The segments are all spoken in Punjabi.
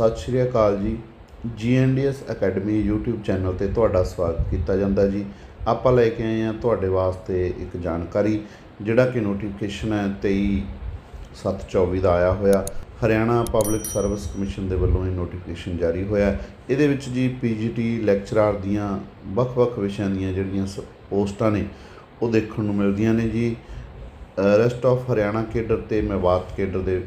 ਸਤਿ ਸ਼੍ਰੀ ਅਕਾਲ ਜੀ। ਜੀਐਨਡੀਐਸ ਅਕੈਡਮੀ YouTube ਚੈਨਲ ਤੇ ਤੁਹਾਡਾ ਸਵਾਗਤ ਕੀਤਾ ਜਾਂਦਾ ਜੀ। ਆਪਾਂ ਲੈ ਕੇ ਆਏ ਹਾਂ ਤੁਹਾਡੇ ਵਾਸਤੇ ਇੱਕ ਜਾਣਕਾਰੀ, ਜਿਹੜਾ ਕਿ ਨੋਟੀਫਿਕੇਸ਼ਨ ਹੈ 23/7/24 ਦਾ ਆਇਆ ਹੋਇਆ। ਹਰਿਆਣਾ ਪਬਲਿਕ ਸਰਵਿਸ ਕਮਿਸ਼ਨ ਦੇ ਵੱਲੋਂ ਇਹ ਨੋਟੀਫਿਕੇਸ਼ਨ ਜਾਰੀ ਹੋਇਆ ਇਹਦੇ ਵਿੱਚ ਜੀ ਪੀਜੀਟੀ ਲੈਕਚਰਰ ਦੀਆਂ ਵੱਖ-ਵੱਖ ਵਿਸ਼ਿਆਂ ਦੀਆਂ ਜਿਹੜੀਆਂ ਸ- ਪੋਸਟਾਂ ਨੇ, ਉਹ ਦੇਖਣ ਨੂੰ ਮਿਲਦੀਆਂ ਨੇ ਜੀ। ਰੈਸਟ ਆਫ ਹਰਿਆਣਾ ਕੇਡਰ ਤੇ ਮੇਵਾਤ ਕੇਡਰ ਦੇ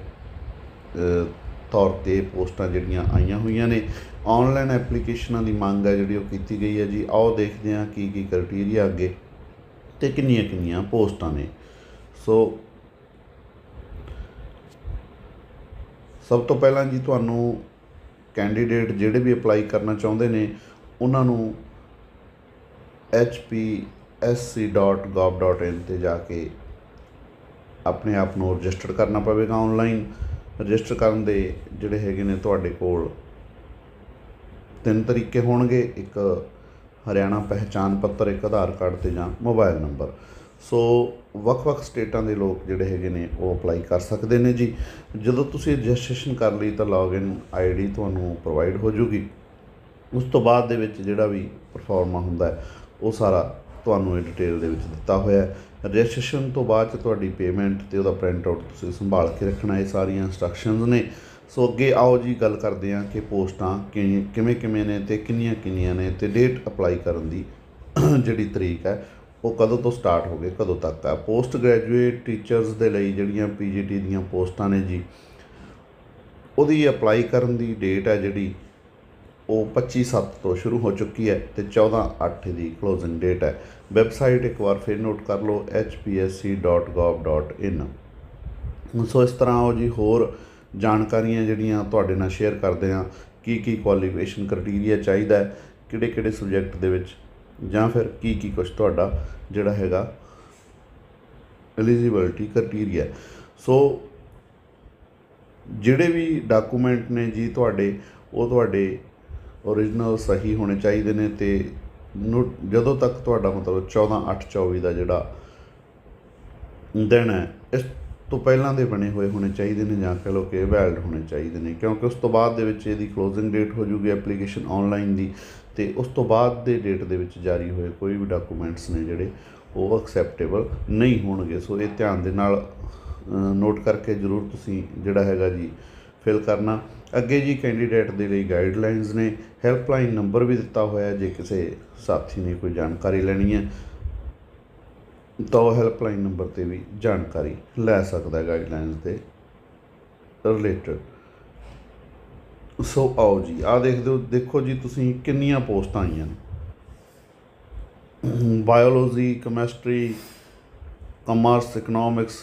ਤੌਰ ਤੇ ਪੋਸਟਾਂ ਜਿਹੜੀਆਂ ਆਈਆਂ ਹੋਈਆਂ ਨੇ। ਆਨਲਾਈਨ ਐਪਲੀਕੇਸ਼ਨਾਂ ਦੀ ਮੰਗ ਹੈ ਜਿਹੜੀ ਉਹ ਕੀਤੀ ਗਈ ਹੈ ਜੀ। ਆਓ ਦੇਖਦੇ ਹਾਂ ਕੀ ਕੀ ਕ੍ਰਾਈਟੇਰੀਆ ਅੱਗੇ ਤੇ ਕਿੰਨੀਆਂ ਕਿੰਨੀਆਂ ਪੋਸਟਾਂ ਨੇ। ਸੋ ਸਭ ਤੋਂ ਪਹਿਲਾਂ ਜੀ ਤੁਹਾਨੂੰ ਕੈਂਡੀਡੇਟ ਜਿਹੜੇ ਵੀ ਅਪਲਾਈ ਕਰਨਾ ਚਾਹੁੰਦੇ ਨੇ, ਉਹਨਾਂ ਨੂੰ hpsc.gov.in ਤੇ ਜਾ ਕੇ ਆਪਣੇ ਆਪ ਨੂੰ ਰਜਿਸਟਰ ਕਰਨਾ ਪਵੇਗਾ ਆਨਲਾਈਨ ਰਜਿਸਟਰ ਕਰਨ ਦੇ ਜਿਹੜੇ ਹੈਗੇ ਨੇ ਤੁਹਾਡੇ ਕੋਲ ਤਿੰਨ ਤਰੀਕੇ ਹੋਣਗੇ, ਇੱਕ ਹਰਿਆਣਾ ਪਹਿਚਾਣ ਪੱਤਰ, ਇੱਕ ਆਧਾਰ ਕਾਰਡ ਤੇ ਜਾਂ ਮੋਬਾਈਲ ਨੰਬਰ। ਸੋ ਵੱਖ-ਵੱਖ ਸਟੇਟਾਂ ਦੇ ਲੋਕ ਜਿਹੜੇ ਹੈਗੇ ਨੇ ਉਹ ਅਪਲਾਈ ਕਰ ਸਕਦੇ ਨੇ ਜੀ। ਜਦੋਂ ਤੁਸੀਂ ਰਜਿਸਟ੍ਰੇਸ਼ਨ ਕਰ ਲਈ ਤਾਂ ਲੌਗਇਨ ਆਈਡੀ ਤੁਹਾਨੂੰ ਪ੍ਰੋਵਾਈਡ ਹੋ ਜੂਗੀ। ਉਸ ਤੋਂ ਬਾਅਦ ਦੇ ਵਿੱਚ ਜਿਹੜਾ ਵੀ ਪਰਫਾਰਮਾ ਹੁੰਦਾ ਹੈ, ਉਹ ਸਾਰਾ ਤੁਹਾਨੂੰ ਇਹ ਡਿਟੇਲ ਦੇ ਵਿੱਚ ਦਿੱਤਾ ਹੋਇਆ ਹੈ। ਰਜਿਸਟ੍ਰੇਸ਼ਨ ਤੋਂ ਬਾਅਦ ਚ ਤੁਹਾਡੀ ਪੇਮੈਂਟ ਤੇ ਉਹਦਾ ਪ੍ਰਿੰਟ ਆਊਟ ਤੁਸੀਂ ਸੰਭਾਲ ਕੇ ਰੱਖਣਾ, ਇਹ ਸਾਰੀਆਂ ਇਨਸਟਰਕਸ਼ਨਸ ਨੇ। ਸੋ ਅੱਗੇ ਆਓ ਜੀ, ਗੱਲ ਕਰਦੇ ਹਾਂ ਕਿ ਪੋਸਟਾਂ ਕਿ- ਕਿਵੇਂ ਕਿਵੇਂ ਨੇ ਤੇ ਕਿੰਨੀਆਂ ਕਿੰਨੀਆਂ ਨੇ ਤੇ ਡੇਟ ਅਪਲਾਈ ਕਰਨ ਦੀ ਜਿਹੜੀ ਤਰੀਕ ਹੈ, ਉਹ ਕਦੋਂ ਤੋਂ ਸਟਾਰਟ ਹੋ ਗਏ ਕਦੋਂ ਤੱਕ ਹੈ? ਪੋਸਟ ਗ੍ਰੈਜੂਏਟ ਟੀਚਰਸ ਦੇ ਲਈ ਜਿਹੜੀਆਂ ਪੀਜੀਟੀ ਦੀਆਂ ਪੋਸਟਾਂ ਨੇ ਜੀ, ਉਹਦੀ ਅਪਲਾਈ ਕਰਨ ਦੀ ਡੇਟ ਹੈ ਜਿਹੜੀ, ਉਹ 25/7 ਤੋਂ ਸ਼ੁਰੂ ਹੋ ਚੁੱਕੀ ਹੈ ਤੇ 14/8 ਦੀ ਕਲੋਜ਼ਿੰਗ ਡੇਟ ਹੈ। ਵੈਬਸਾਈਟ ਇੱਕ ਵਾਰ ਫਿਰ ਨੋਟ ਕਰ ਲਓ hpsc.gov.in ਸੋ ਇਸ ਤਰ੍ਹਾਂ ਉਹ ਜੀ ਹੋਰ ਜਾਣਕਾਰੀਆਂ ਜਿਹੜੀਆਂ ਤੁਹਾਡੇ ਨਾਲ ਸ਼ੇਅਰ ਕਰਦੇ ਹਾਂ, ਕੀ ਕੀ ਕੁਆਲੀਫਿਕੇਸ਼ਨ ਕ੍ਰਾਈਟੇਰੀਆ ਚਾਹੀਦਾ ਹੈ, ਕਿਹੜੇ ਕਿਹੜੇ ਸਬਜੈਕਟ ਦੇ ਵਿੱਚ, ਜਾਂ ਫਿਰ ਕੀ ਕੀ ਕੁਝ ਤੁਹਾਡਾ ਜਿਹੜਾ ਹੈਗਾ ਐਲੀਜੀਬਿਲਟੀ ਕ੍ਰਾਈਟੇਰੀਆ ਸੋ ਜਿਹੜੇ ਵੀ ਡਾਕੂਮੈਂਟ ਨੇ ਜੀ ਤੁਹਾਡੇ, ਉਹ ਤੁਹਾਡੇ ਓਰੀਜਨਲ ਸਹੀ ਹੋਣੇ ਚਾਹੀਦੇ ਨੇ ਤੇ ਨੋ- ਜਦੋਂ ਤੱਕ ਤੁਹਾਡਾ ਮਤਲਬ 14/8/24 ਦਾ ਜਿਹੜਾ ਦਿਨ ਹੈ, ਇਸ ਤੋਂ ਪਹਿਲਾਂ ਦੇ ਬਣੇ ਹੋਏ ਹੋਣੇ ਚਾਹੀਦੇ ਨੇ ਜਾਂ ਕਹ ਲਓ ਕਿ ਵੈਲਿਡ ਹੋਣੇ ਚਾਹੀਦੇ ਨੇ, ਕਿਉਂਕਿ ਉਸ ਤੋਂ ਬਾਅਦ ਦੇ ਵਿੱਚ ਇਹਦੀ ਕਲੋਜ਼ਿੰਗ ਡੇਟ ਹੋ ਜੂਗੀ ਐਪਲੀਕੇਸ਼ਨ ਆਨਲਾਈਨ ਦੀ ਤੇ ਉਸ ਤੋਂ ਬਾਅਦ ਦੇ ਡੇਟ ਦੇ ਵਿੱਚ ਜਾਰੀ ਹੋਏ ਕੋਈ ਵੀ ਡਾਕੂਮੈਂਟਸ ਨੇ ਜਿਹੜੇ ਉਹ ਐਕਸੈਪਟੇਬਲ ਨਹੀਂ ਹੋਣਗੇ। ਸੋ ਇਹ ਧਿਆਨ ਦੇ ਨਾਲ ਨੋਟ ਕਰਕੇ ਜ਼ਰੂਰ ਤੁਸੀਂ ਜਿਹੜਾ ਹੈਗਾ ਜੀ ਫਿਲ ਕਰਨਾ। ਅੱਗੇ ਜੀ ਕੈਂਡੀਡੇਟ ਦੇ ਲਈ ਗਾਈਡਲਾਈਨਸ ਨੇ ਹੈਲਪਲਾਈਨ ਨੰਬਰ ਵੀ ਦਿੱਤਾ ਹੋਇਆ ਜੇ ਕਿਸੇ ਸਾਥੀ ਨੇ ਕੋਈ ਜਾਣਕਾਰੀ ਲੈਣੀ ਹੈ, ਤਾਂ ਉਹ ਹੈਲਪਲਾਈਨ ਨੰਬਰ ਤੇ ਵੀ ਜਾਣਕਾਰੀ ਲੈ ਸਕਦਾ ਹੈ ਗਾਈਡਲਾਈਨਸ ਦੇ ਰਿਲੇਟਡ ਸੋ ਆਓ ਜੀ ਆ ਦੇਖਦੇ ਹੋ ਦੇਖੋ ਜੀ ਤੁਸੀਂ ਕਿੰਨੀਆਂ ਪੋਸਟਾਂ ਆਈਆਂ ਨੇ। Biology chemistry commerce economics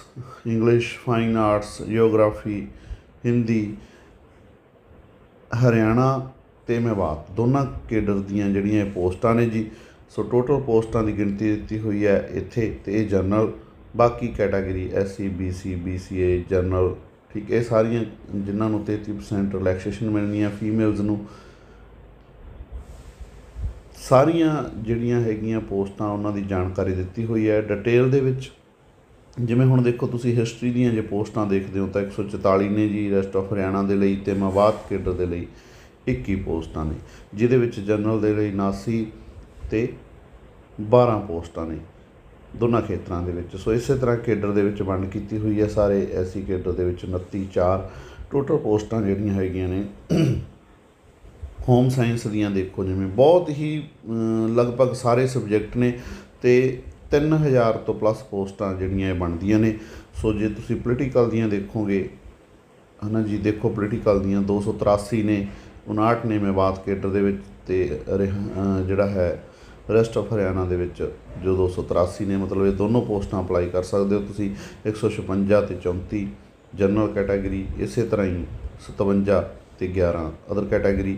English fine arts geography Hindi Haryana ਤੇ ਮੇਵਾਤ ਦੋਨਾਂ ਕੇਡਰ ਦੀਆਂ ਜਿਹੜੀਆਂ ਇਹ ਪੋਸਟਾਂ ਨੇ ਜੀ, ਸੋ ਟੋਟਲ ਪੋਸਟਾਂ ਦੀ ਗਿਣਤੀ ਦਿੱਤੀ ਹੋਈ ਹੈ ਇੱਥੇ ਤੇ ਇਹ ਜਨਰਲ ਬਾਕੀ category SC BC BCA general ਠੀਕ, ਇਹ ਸਾਰੀਆਂ ਜਿਨ੍ਹਾਂ ਨੂੰ 33% ਰਿਲੈਕਸੇਸ਼ਨ ਮਿਲਣੀ ਹੈ ਫੀਮੇਲਸ ਨੂੰ। ਸਾਰੀਆਂ ਜਿਹੜੀਆਂ ਹੈਗੀਆਂ ਪੋਸਟਾਂ, ਉਹਨਾਂ ਦੀ ਜਾਣਕਾਰੀ ਦਿੱਤੀ ਹੋਈ ਹੈ। ਡਿਟੇਲ ਦੇ ਵਿੱਚ ਜਿਵੇਂ ਹੁਣ ਦੇਖੋ ਤੁਸੀਂ ਹਿਸਟਰੀ ਦੀਆਂ ਜੇ ਪੋਸਟਾਂ ਦੇਖਦੇ ਹੋ ਤਾਂ 144 ਨੇ ਜੀ ਰੈਸਟ ਆਫ ਹਰਿਆਣਾ ਦੇ ਲਈ ਤੇ ਮਵਾਦ ਕੇਡਰ ਦੇ ਲਈ 21 ਪੋਸਟਾਂ ਨੇ, ਜਿਹਦੇ ਵਿੱਚ ਜਨਰਲ ਦੇ ਲਈ 79 ਤੇ 12 ਪੋਸਟਾਂ ਨੇ ਦੋਨਾਂ ਖੇਤਰਾਂ ਦੇ ਵਿੱਚ। ਸੋ ਇਸੇ ਤਰ੍ਹਾਂ ਕੇਡਰ ਦੇ ਵਿੱਚ ਵੰਡ ਕੀਤੀ ਹੋਈ ਹੈ ਸਾਰੇ, ਐਸੀ ਕੇਡਰ ਦੇ ਵਿੱਚ 29 4 ਟੋਟਲ ਪੋਸਟਾਂ ਜਿਹੜੀਆਂ ਹੈਗੀਆਂ ਨੇ। ਹੋਮ ਸਾਇੰਸ ਦੀਆਂ ਦੇਖੋ ਜਿਵੇਂ ਬਹੁਤ ਹੀ ਲਗਭਗ ਸਾਰੇ ਸਬਜੈਕਟ ਨੇ ਤੇ 3000 ਤੋਂ ਪਲੱਸ ਪੋਸਟਾਂ ਜਿਹੜੀਆਂ ਇਹ ਬਣਦੀਆਂ ਨੇ। ਸੋ ਜੇ ਤੁਸੀਂ ਪੋਲੀਟੀਕਲ ਦੀਆਂ ਦੇਖੋਗੇ, ਹਨਾ ਜੀ, ਦੇਖੋ ਪੋਲੀਟੀਕਲ ਦੀਆਂ 283 ਨੇ 59 ਨੇ ਮੇਵਾਤ ਕੇਡਰ ਦੇ ਵਿੱਚ ਤੇ ਜਿਹੜਾ ਹੈ ਰੈਸਟ ਆਫ ਹਰਿਆਣਾ ਦੇ ਵਿੱਚ ਜੋ 283 ਨੇ, ਮਤਲਬ ਇਹ ਦੋਨੋਂ ਪੋਸਟਾਂ ਅਪਲਾਈ ਕਰ ਸਕਦੇ ਹੋ ਤੁਸੀਂ। 156 ਤੇ 34 ਜਨਰਲ ਕੈਟਾਗਰੀ ਇਸੇ ਤਰ੍ਹਾਂ ਹੀ 57 ਤੇ 11 ਅਦਰ ਕੈਟਾਗਰੀ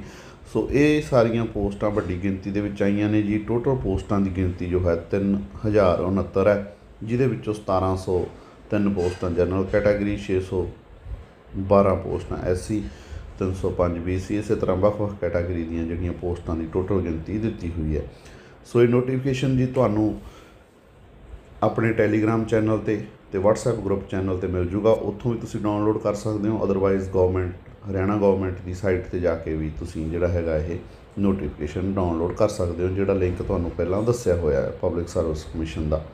ਸੋ ਇਹ ਸਾਰੀਆਂ ਪੋਸਟਾਂ ਵੱਡੀ ਗਿਣਤੀ ਦੇ ਵਿੱਚ ਆਈਆਂ ਨੇ ਜੀ। ਟੋਟਲ ਪੋਸਟਾਂ ਦੀ ਗਿਣਤੀ ਜੋ ਹੈ 3069 ਹੈ, ਜਿਹਦੇ ਵਿੱਚੋਂ 1703 ਪੋਸਟਾਂ ਜਨਰਲ ਕੈਟਾਗਰੀ 612 ਪੋਸਟਾਂ ਐਸਸੀ 305 ਬੀਸੀ ਇਸੇ ਤਰ੍ਹਾਂ ਵੱਖ-ਵੱਖ ਕੈਟਾਗਰੀ ਦੀਆਂ ਜਿਹੜੀਆਂ ਪੋਸਟਾਂ ਦੀ ਟੋਟਲ ਗਿਣਤੀ ਦਿੱਤੀ ਹੋਈ ਹੈ। ਸੋ ਇਹ ਨੋਟੀਫਿਕੇਸ਼ਨ ਜੀ ਤੁਹਾਨੂੰ ਆਪਣੇ ਟੈਲੀਗ੍ਰਾਮ ਚੈਨਲ ਤੇ ਤੇ WhatsApp ਗਰੁੱਪ ਚੈਨਲ ਤੇ ਮਿਲ ਜੂਗਾ। ਉੱਥੋਂ ਵੀ ਤੁਸੀਂ ਡਾਊਨਲੋਡ ਕਰ ਸਕਦੇ ਹੋ ਅਦਰਵਾਈਜ਼ ਗਵਰਨਮੈਂਟ ਹਰਿਆਣਾ ਗਵਰਨਮੈਂਟ ਦੀ ਸਾਈਟ ਤੇ ਜਾ ਕੇ ਵੀ ਤੁਸੀਂ ਜਿਹੜਾ ਹੈਗਾ ਇਹ ਨੋਟੀਫਿਕੇਸ਼ਨ ਡਾਊਨਲੋਡ ਕਰ ਸਕਦੇ ਹੋ, ਜਿਹੜਾ ਲਿੰਕ ਤੁਹਾਨੂੰ ਪਹਿਲਾਂ ਦੱਸਿਆ ਹੋਇਆ ਹੈ ਪਬਲਿਕ ਸਰਵਿਸ ਕਮਿਸ਼ਨ ਦਾ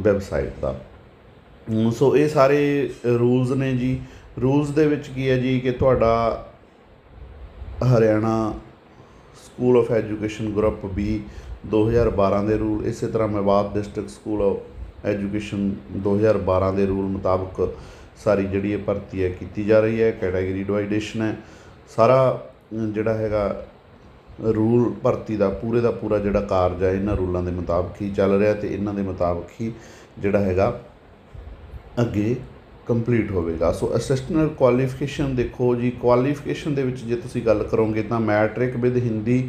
ਵੈਬਸਾਈਟ ਦਾ। ਸੋ ਇਹ ਸਾਰੇ ਰੂਲਸ ਨੇ ਜੀ। ਰੂਲਸ ਦੇ ਵਿੱਚ ਕੀ ਹੈ ਜੀ ਕਿ ਤੁਹਾਡਾ Haryana school of education group B 2012 ਦੇ ਰੂਲ ਇਸੇ ਤਰ੍ਹਾਂ Mewat district school of education 2012 ਦੇ ਰੂਲ ਮੁਤਾਬਕ ਸਾਰੀ ਜਿਹੜੀ ਇਹ ਭਰਤੀ ਹੈ ਕੀਤੀ ਜਾ ਰਹੀ ਹੈ ਕੈਟਾਗਰੀ ਡਿਵਾਈਡੇਸ਼ਨ ਹੈ। ਸਾਰਾ ਜਿਹੜਾ ਹੈਗਾ, ਰੂਲ ਭਰਤੀ ਦਾ, ਪੂਰੇ ਦਾ ਪੂਰਾ ਜਿਹੜਾ ਕਾਰਜ ਹੈ, ਇਹਨਾਂ ਰੂਲਾਂ ਦੇ ਮੁਤਾਬਕ ਹੀ ਚੱਲ ਰਿਹਾ ਤੇ ਇਹਨਾਂ ਦੇ ਮੁਤਾਬਕ ਹੀ ਜਿਹੜਾ ਹੈਗਾ, ਅੱਗੇ ਕੰਪਲੀਟ ਹੋਵੇਗਾ। ਸੋ ਅਸਿਸਟੈਂਟ ਕੁਆਲੀਫਿਕੇਸ਼ਨ ਦੇਖੋ ਜੀ ਕੁਆਲੀਫਿਕੇਸ਼ਨ ਦੇ ਵਿੱਚ ਜੇ ਤੁਸੀਂ ਗੱਲ ਕਰੋਗੇ ਤਾਂ ਮੈਟ੍ਰਿਕ ਵਿਦ ਹਿੰਦੀ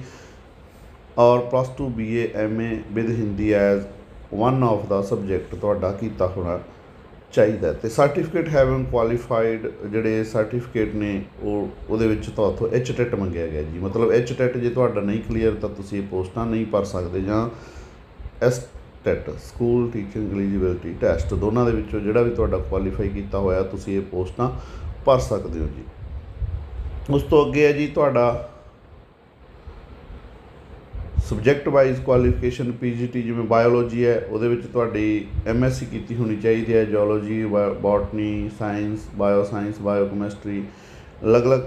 ਔਰ plus 2 BA MA with Hindi as one of the subject ਤੁਹਾਡਾ ਕੀਤਾ ਹੋਣਾ। ਚਾਹੀਦਾ ਹੈ। ਤੇ ਸਰਟੀਫਿਕੇਟ ਹੈਵਿੰਗ ਕੁਆਲੀਫਾਈਡ ਜਿਹੜੇ ਸਰਟੀਫਿਕੇਟ ਨੇ, ਉਹ ਉਹਦੇ ਵਿੱਚ ਤੁਹਾਥੋਂ ਐਚ ਟੈਟ ਮੰਗਿਆ ਗਿਆ ਜੀ। ਮਤਲਬ ਐਚ ਟੈਟ ਜੇ ਤੁਹਾਡਾ ਨਹੀਂ ਕਲੀਅਰ ਤਾਂ ਤੁਸੀਂ ਇਹ ਪੋਸਟਾਂ ਨਹੀਂ ਭਰ ਸਕਦੇ ਜਾਂ S TET school teaching eligibility test ਦੋਨਾਂ ਦੇ ਵਿੱਚੋਂ ਜਿਹੜਾ ਵੀ ਤੁਹਾਡਾ ਕੁਆਲੀਫਾਈ ਕੀਤਾ ਹੋਇਆ, ਤੁਸੀਂ ਇਹ ਪੋਸਟਾਂ ਭਰ ਸਕਦੇ ਹੋ ਜੀ। ਉਸ ਤੋਂ ਅੱਗੇ ਹੈ ਜੀ ਤੁਹਾਡਾ ਸਬਜੈਕਟ ਵਾਈਜ਼ ਕੁਆਲੀਫਿਕੇਸ਼ਨ ਪੀਜੀਟੀ ਜਿਵੇਂ ਬਾਇਓਲੋਜੀ ਹੈ, ਉਹਦੇ ਵਿੱਚ ਤੁਹਾਡੀ ਐਮਐਸਸੀ ਕੀਤੀ ਹੋਣੀ ਚਾਹੀਦੀ ਹੈ geology botany science bio science bio chemistry ਅਲੱਗ-ਅਲੱਗ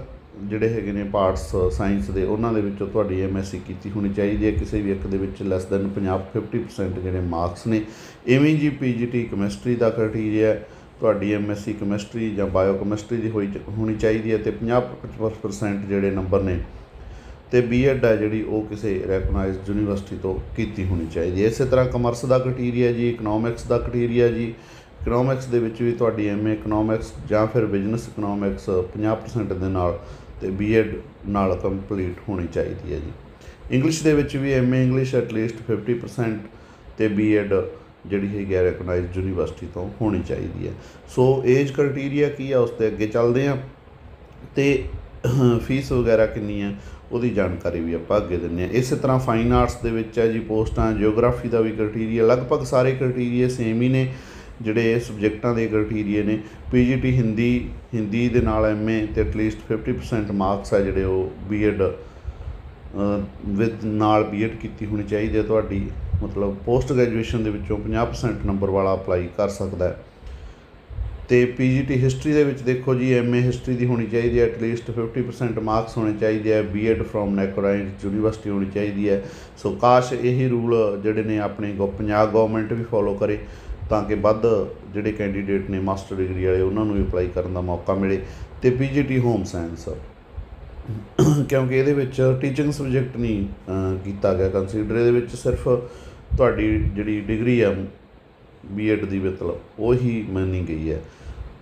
ਜਿਹੜੇ ਹੈਗੇ ਨੇ ਪਾਰਟਸ ਸਾਇੰਸ ਦੇ, ਉਹਨਾਂ ਦੇ ਵਿੱਚੋਂ ਤੁਹਾਡੀ ਐਮਐਸਸੀ ਕੀਤੀ ਹੋਣੀ ਚਾਹੀਦੀ ਹੈ। ਕਿਸੇ ਵੀ ਇੱਕ ਦੇ ਵਿੱਚ ਲੈਸ ਦੈਨ 50 50% ਜਿਹੜੇ ਮਾਰਕਸ ਨੇ, ਇਵੇਂ ਜੀ ਪੀਜੀਟੀ ਕੈਮਿਸਟਰੀ ਦਾ ਕ੍ਰਾਈਟੇਰੀਆ ਹੈ। ਤੁਹਾਡੀ ਐਮਐਸਸੀ ਕੈਮਿਸਟਰੀ ਜਾਂ ਬਾਇਓ ਕੈਮਿਸਟਰੀ ਦੀ ਹੋਈ ਹੋਣੀ ਚਾਹੀਦੀ ਹੈ ਤੇ 50 50% ਜਿਹੜੇ ਨੰਬਰ ਨੇ ਤੇ ਬੀਐਡ ਹੈ ਜਿਹੜੀ ਉਹ ਕਿਸੇ ਰੈਕਗਨਾਈਜ਼ਡ ਯੂਨੀਵਰਸਿਟੀ ਤੋਂ ਕੀਤੀ ਹੋਣੀ ਚਾਹੀਦੀ ਹੈ। ਇਸੇ ਤਰ੍ਹਾਂ ਕਮਰਸ ਦਾ ਕ੍ਰਾਈਟੇਰੀਆ ਜੀ ਇਕਨੋਮਿਕਸ ਦਾ ਕ੍ਰਾਈਟੇਰੀਆ ਜੀ। ਇਕਨੋਮਿਕਸ ਦੇ ਵਿੱਚ ਵੀ ਤੁਹਾਡੀ ਐਮਏ ਇਕਨੋਮਿਕਸ ਜਾਂ ਫਿਰ ਬਿਜ਼ਨਸ ਇਕਨੋਮਿਕਸ 50% ਦੇ ਨਾਲ ਤੇ ਬੀਐਡ ਨਾਲ ਕੰਪਲੀਟ ਹੋਣੀ ਚਾਹੀਦੀ ਹੈ ਜੀ। ਇੰਗਲਿਸ਼ ਦੇ ਵਿੱਚ ਵੀ ਐਮਏ ਇੰਗਲਿਸ਼ ਐਟਲੀਸਟ 50% ਤੇ ਬੀਐਡ ਜਿਹੜੀ ਹੈਗੀ ਹੈ ਰੈਕਗਨਾਈਜ਼ਡ ਯੂਨੀਵਰਸਿਟੀ ਤੋਂ ਹੋਣੀ ਚਾਹੀਦੀ ਹੈ। ਸੋ ਏਜ ਕ੍ਰਾਈਟੇਰੀਆ ਕੀ ਹੈ ਉਸ ਤੇ ਅੱਗੇ ਚੱਲਦੇ ਹਾਂ। ਤੇ ਫੀਸ ਵਗੈਰਾ ਕਿੰਨੀ ਹੈ? ਉਹਦੀ ਜਾਣਕਾਰੀ ਵੀ ਆਪਾਂ ਅੱਗੇ ਦਿੰਦੇ ਹਾਂ। ਇਸੇ ਤਰ੍ਹਾਂ ਫਾਈਨ ਆਰਟਸ ਦੇ ਵਿੱਚ ਹੈ ਜੀ, ਪੋਸਟਾਂ ਜਿਓਗ੍ਰਾਫੀ ਦਾ ਵੀ ਕ੍ਰਾਈਟੇਰੀਆ ਲਗਭਗ ਸਾਰੇ ਕ੍ਰਾਈਟੇਰੀਆ ਸੇਮ ਹੀ ਨੇ, ਜਿਹੜੇ ਸਬਜੈਕਟਾਂ ਦੇ ਕ੍ਰਾਈਟੇਰੀਆ ਨੇ। ਪੀਜੀਟੀ ਹਿੰਦੀ ਹਿੰਦੀ ਦੇ ਨਾਲ ਐਮਏ ਤੇ ਐਟਲੀਸਟ 50% ਮਾਰਕਸ ਹੈ ਜਿਹੜੇ ਉਹ ਬੀਐਡ ਵਿਦ ਨਾਲ ਬੀਐਡ ਕੀਤੀ ਹੋਣੀ ਚਾਹੀਦੀ ਹੈ। ਤੁਹਾਡੀ ਮਤਲਬ ਪੋਸਟ ਗ੍ਰੈਜੂਏਸ਼ਨ ਦੇ ਵਿੱਚੋਂ 50% ਨੰਬਰ ਵਾਲਾ ਅਪਲਾਈ ਕਰ ਸਕਦਾ ਹੈ। ਤੇ ਪੀਜੀਟੀ ਹਿਸਟਰੀ ਦੇ ਵਿੱਚ ਦੇਖੋ ਜੀ ਐਮਏ ਹਿਸਟਰੀ ਦੀ ਹੋਣੀ ਚਾਹੀਦੀ ਹੈ ਐਟਲੀਸਟ 50% ਮਾਰਕਸ ਹੋਣੇ ਚਾਹੀਦੇ ਹੈ ਬੀਐਡ ਫਰੋਮ ਨੈਕੋਰਾਈਨ ਯੂਨੀਵਰਸਿਟੀ ਹੋਣੀ ਚਾਹੀਦੀ ਹੈ। ਸੋ ਕਾਸ਼ ਇਹੀ ਰੂਲ ਜਿਹੜੇ ਨੇ ਆਪਣੇ ਗੋ, ਪੰਜਾਬ ਗਵਰਨਮੈਂਟ ਵੀ ਫੋਲੋ ਕਰੇ, ਤਾਂ ਕਿ ਵੱਧ ਜਿਹੜੇ ਕੈਂਡੀਡੇਟ ਨੇ ਮਾਸਟਰ ਡਿਗਰੀ ਵਾਲੇ, ਉਹਨਾਂ ਨੂੰ ਵੀ ਅਪਲਾਈ ਕਰਨ ਦਾ ਮੌਕਾ ਮਿਲੇ ਤੇ ਪੀਜੀਟੀ ਹੋਮ ਸਾਇੰਸ ਕਿਉਂਕਿ ਇਹਦੇ ਵਿੱਚ ਟੀਚਿੰਗ ਸਬਜੈਕਟ ਨਹੀਂ ਕੀਤਾ ਗਿਆ ਕੰਸੀਡਰ ਇਹਦੇ ਵਿੱਚ ਸਿਰਫ ਤੁਹਾਡੀ ਜਿਹੜੀ ਡਿਗਰੀ ਆ ਬੀਐਡ ਦੀ ਮਤਲਬ ਉਹੀ ਮੰਨੀ ਗਈ ਹੈ।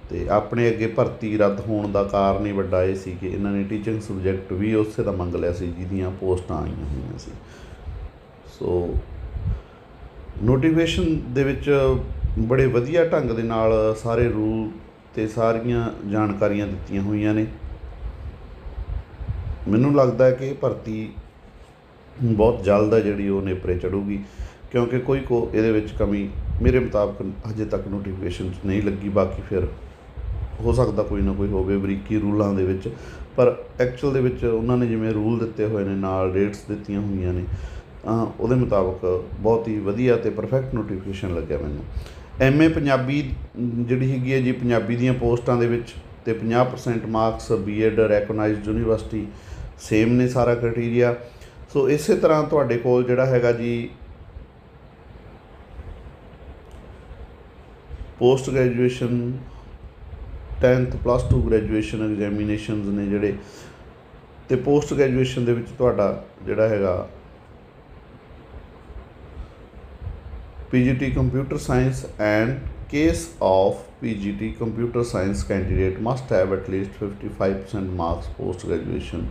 ਤੇ ਆਪਣੇ ਅੱਗੇ ਭਰਤੀ ਰੱਦ ਹੋਣ ਦਾ ਕਾਰਨ ਹੀ ਵੱਡਾ ਇਹ ਸੀ ਕਿ ਇਹਨਾਂ ਨੇ ਟੀਚਿੰਗ ਸਬਜੈਕਟ ਵੀ ਉਸੇ ਦਾ ਮੰਗ ਲਿਆ ਸੀ ਜਿਹਦੀਆਂ ਪੋਸਟਾਂ ਆਈਆਂ ਹੋਈਆਂ ਸੀ। ਸੋ ਨੋਟੀਫਿਕੇਸ਼ਨ ਦੇ ਵਿੱਚ ਬੜੇ ਵਧੀਆ ਢੰਗ ਦੇ ਨਾਲ ਸਾਰੇ ਰੂਲ ਤੇ ਸਾਰੀਆਂ ਜਾਣਕਾਰੀਆਂ ਦਿੱਤੀਆਂ ਹੋਈਆਂ ਨੇ। ਮੈਨੂੰ ਲੱਗਦਾ ਹੈ ਕਿ ਇਹ ਭਰਤੀ ਬਹੁਤ ਜਲਦ ਹੈ ਜਿਹੜੀ ਉਹ ਨੇਪਰੇ ਚੜੂਗੀ ਕਿਉਂਕਿ ਕੋਈ ਕੋ ਇਹਦੇ ਵਿੱਚ ਕਮੀ ਮੇਰੇ ਮੁਤਾਬਕ ਹਜੇ ਤੱਕ ਨੋਟੀਫਿਕੇਸ਼ਨ ਨਹੀਂ ਲੱਗੀ, ਬਾਕੀ ਫਿਰ ਹੋ ਸਕਦਾ ਕੋਈ ਨਾ ਕੋਈ ਹੋਵੇ ਬਰੀਕੀ ਰੂਲਾਂ ਦੇ ਵਿੱਚ, ਪਰ ਐਕਚੁਅਲ ਦੇ ਵਿੱਚ ਉਹਨਾਂ ਨੇ ਜਿਵੇਂ ਰੂਲ ਦਿੱਤੇ ਹੋਏ ਨੇ, ਨਾਲ ਰੇਟਸ ਦਿੱਤੀਆਂ ਹੋਈਆਂ ਨੇ, ਤਾਂ ਉਹਦੇ ਮੁਤਾਬਕ ਬਹੁਤ ਹੀ ਵਧੀਆ ਤੇ ਪਰਫੈਕਟ ਨੋਟੀਫਿਕੇਸ਼ਨ ਲੱਗਿਆ ਮੈਨੂੰ। ਐਮਏ ਪੰਜਾਬੀ ਜਿਹੜੀ ਹੈਗੀ ਹੈ ਜੀ, ਪੰਜਾਬੀ ਦੀਆਂ ਪੋਸਟਾਂ ਦੇ ਵਿੱਚ ਤੇ 50% marks BEd recognised university same ਨੇ ਸਾਰਾ ਕ੍ਰਾਈਟੇਰੀਆ ਸੋ ਇਸੇ ਤਰ੍ਹਾਂ ਤੁਹਾਡੇ ਕੋਲ ਜਿਹੜਾ ਹੈਗਾ ਜੀ post graduation 10th plus 2 graduation examinations ਨੇ ਜਿਹੜੇ ਤੇ ਪੋਸਟ ਗ੍ਰੈਜੂਏਸ਼ਨ ਦੇ ਵਿੱਚ ਤੁਹਾਡਾ ਜਿਹੜਾ ਹੈਗਾ PGT computer science and case of PGT computer science candidate must have at least 55% marks post graduation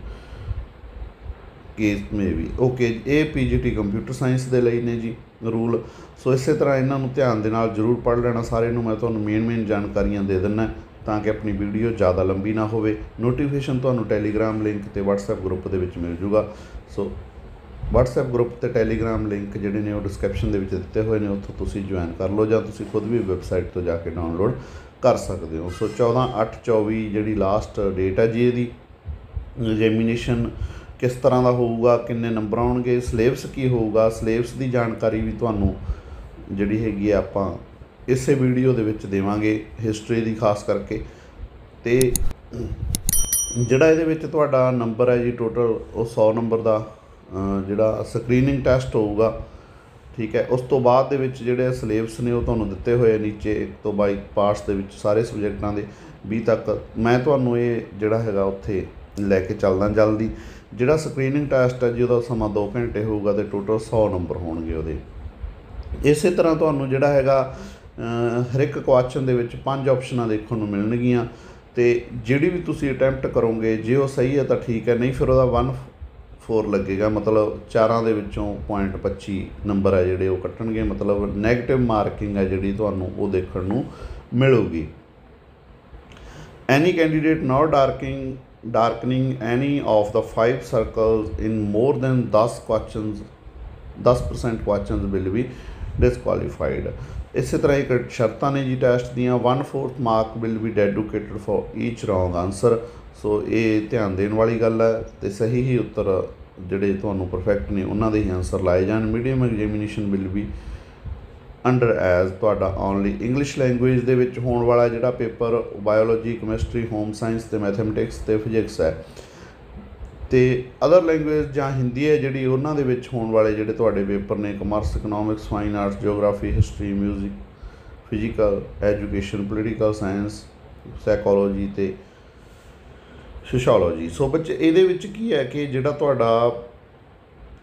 case ਮੇ ਵੀ ਓਕੇ ਇਹ ਪੀਜੀਟੀ ਕੰਪਿਊਟਰ ਸਾਇੰਸ ਦੇ ਲਈ ਨੇ ਜੀ ਰੂਲ। ਸੋ ਇਸੇ ਤਰ੍ਹਾਂ ਇਹਨਾਂ ਨੂੰ ਧਿਆਨ ਦੇ ਨਾਲ ਜ਼ਰੂਰ ਪੜ੍ਹ ਲੈਣਾ ਸਾਰੇ ਨੂੰ। ਮੈਂ ਤੁਹਾਨੂੰ ਮੇਨ ਮੇਨ ਜਾਣਕਾਰੀਆਂ ਦੇ ਦਿੰਦਾ ਤਾਂ ਕਿ ਆਪਣੀ ਵੀਡੀਓ ਜ਼ਿਆਦਾ ਲੰਬੀ ਨਾ ਹੋਵੇ। ਨੋਟੀਫਿਕੇਸ਼ਨ ਤੁਹਾਨੂੰ ਟੈਲੀਗ੍ਰਾਮ ਲਿੰਕ ਤੇ WhatsApp ਗਰੁੱਪ ਦੇ ਵਿੱਚ ਮਿਲ ਜੂਗਾ। ਸੋ WhatsApp ਗਰੁੱਪ ਤੇ ਟੈਲੀਗ੍ਰਾਮ ਲਿੰਕ ਜਿਹੜੇ ਨੇ ਉਹ ਡਿਸਕ੍ਰਿਪਸ਼ਨ ਦੇ ਵਿੱਚ ਦਿੱਤੇ ਹੋਏ ਨੇ। ਉੱਥੋਂ ਤੁਸੀਂ ਜੁਆਇਨ ਕਰ ਲਓ ਜਾਂ ਤੁਸੀਂ ਖੁਦ ਵੀ ਵੈਬਸਾਈਟ ਤੋਂ ਜਾ ਕੇ ਡਾਊਨਲੋਡ ਕਰ ਸਕਦੇ ਹੋ। ਸੋ 14 8 24 ਜਿਹੜੀ ਲਾਸਟ ਡੇਟ ਹੈ ਜੀ ਇਹਦੀ ਐਗਜ਼ਾਮੀਨੇਸ਼ਨ ਕਿਸ ਤਰ੍ਹਾਂ ਦਾ ਹੋਊਗਾ, ਕਿੰਨੇ ਨੰਬਰ ਆਉਣਗੇ, ਸਿਲੇਬਸ ਕੀ ਹੋਊਗਾ, ਸਿਲੇਬਸ ਦੀ ਜਾਣਕਾਰੀ ਵੀ ਤੁਹਾਨੂੰ ਜਿਹੜੀ ਹੈਗੀ ਆ ਆਪਾਂ ਇਸੇ ਵੀਡੀਓ ਦੇ ਵਿੱਚ ਦੇਵਾਂਗੇ ਹਿਸਟਰੀ ਦੀ ਖਾਸ ਕਰਕੇ। ਤੇ ਜਿਹੜਾ ਇਹਦੇ ਵਿੱਚ ਤੁਹਾਡਾ ਨੰਬਰ ਹੈ ਜੀ ਟੋਟਲ ਉਹ 100 ਨੰਬਰ ਦਾ ਜਿਹੜਾ ਸਕਰੀਨਿੰਗ ਟੈਸਟ ਹੋਊਗਾ, ਠੀਕ ਹੈ। ਉਸ ਤੋਂ ਬਾਅਦ ਦੇ ਵਿੱਚ ਜਿਹੜੇ ਸਿਲੇਬਸ ਨੇ ਉਹ ਤੁਹਾਨੂੰ ਦਿੱਤੇ ਹੋਏ ਨੀਚੇ 1 ਤੋਂ 22 ਪਾਰਟਸ ਦੇ ਵਿੱਚ ਸਾਰੇ ਸਬਜੈਕਟਾਂ ਦੇ 20 ਤੱਕ। ਮੈਂ ਤੁਹਾਨੂੰ ਇਹ ਜਿਹੜਾ ਹੈਗਾ ਉੱਥੇ ਲੈ ਕੇ ਚੱਲਦਾ ਜਲਦੀ। ਜਿਹੜਾ ਸਕਰੀਨਿੰਗ ਟੈਸਟ ਹੈ ਜੀ, ਉਹਦਾ ਸਮਾਂ 2 ਘੰਟੇ ਹੋਊਗਾ ਤੇ ਟੋਟਲ 100 ਨੰਬਰ ਹੋਣਗੇ ਉਹਦੇ। ਇਸੇ ਤਰ੍ਹਾਂ ਤੁਹਾਨੂੰ ਜਿਹੜਾ ਹੈਗਾ ਹਰ ਇੱਕ ਕੁਐਸਚਨ ਦੇ ਵਿੱਚ ਪੰਜ ਆਪਸ਼ਨਾਂ ਦੇਖਣ ਨੂੰ ਮਿਲਣਗੀਆਂ ਤੇ ਜਿਹੜੀ ਵੀ ਤੁਸੀਂ ਅਟੈਂਪਟ ਕਰੋਗੇ, ਜੇ ਉਹ ਸਹੀ ਹੈ ਤਾਂ ਠੀਕ ਹੈ, ਨਹੀਂ ਫਿਰ ਉਹਦਾ 1 4 ਲੱਗੇਗਾ, ਮਤਲਬ ਚਾਰਾਂ ਦੇ ਵਿੱਚੋਂ 0.25 ਨੰਬਰ ਹੈ ਜਿਹੜੇ ਉਹ ਕੱਟਣਗੇ, ਮਤਲਬ 네ਗੇਟਿਵ ਮਾਰਕਿੰਗ ਹੈ ਜਿਹੜੀ ਤੁਹਾਨੂੰ ਉਹ ਦੇਖਣ ਨੂੰ ਮਿਲੂਗੀ। Any candidate not darking darkening any of the five circles in more than 10 questions 10% questions will be disqualified ਇਸੇ ਤਰ੍ਹਾਂ ਇੱਕ ਸ਼ਰਤਾਂ ਨੇ ਜੀ ਟੈਸਟ ਦੀਆਂ 1/4 mark will be dedicated for each wrong answer so ਇਹ ਧਿਆਨ ਦੇਣ ਵਾਲੀ ਗੱਲ ਹੈ ਤੇ ਸਹੀ ਹੀ ਉੱਤਰ ਜਿਹੜੇ ਤੁਹਾਨੂੰ ਪਰਫੈਕਟ ਨੇ ਉਹਨਾਂ ਦੇ ਹੀ ਆਨਸਰ ਲਾਏ ਜਾਣ medium examination will be under as ਤੁਹਾਡਾ ਓਨਲੀ ਇੰਗਲਿਸ਼ ਲੈਂਗੁਏਜ ਦੇ ਵਿੱਚ ਹੋਣ ਵਾਲਾ ਜਿਹੜਾ paper biology chemistry home science ਤੇ ਮੈਥਮੈਟਿਕਸ ਤੇ ਫਿਜ਼ਿਕਸ ਹੈ। ਤੇ ਅਦਰ ਲੈਂਗੁਏਜ ਜਾਂ ਹਿੰਦੀ ਹੈ ਜਿਹੜੀ ਉਹਨਾਂ ਦੇ ਵਿੱਚ ਹੋਣ ਵਾਲੇ ਜਿਹੜੇ ਤੁਹਾਡੇ ਪੇਪਰ ਨੇ commerce economics fine arts geography history music physical education political science psychology ਤੇ ਸੋਸ਼ੀਓਲੋਜੀ ਸੋ ਬੱਚੇ, ਇਹਦੇ ਵਿੱਚ ਕੀ ਹੈ ਕਿ ਜਿਹੜਾ ਤੁਹਾਡਾ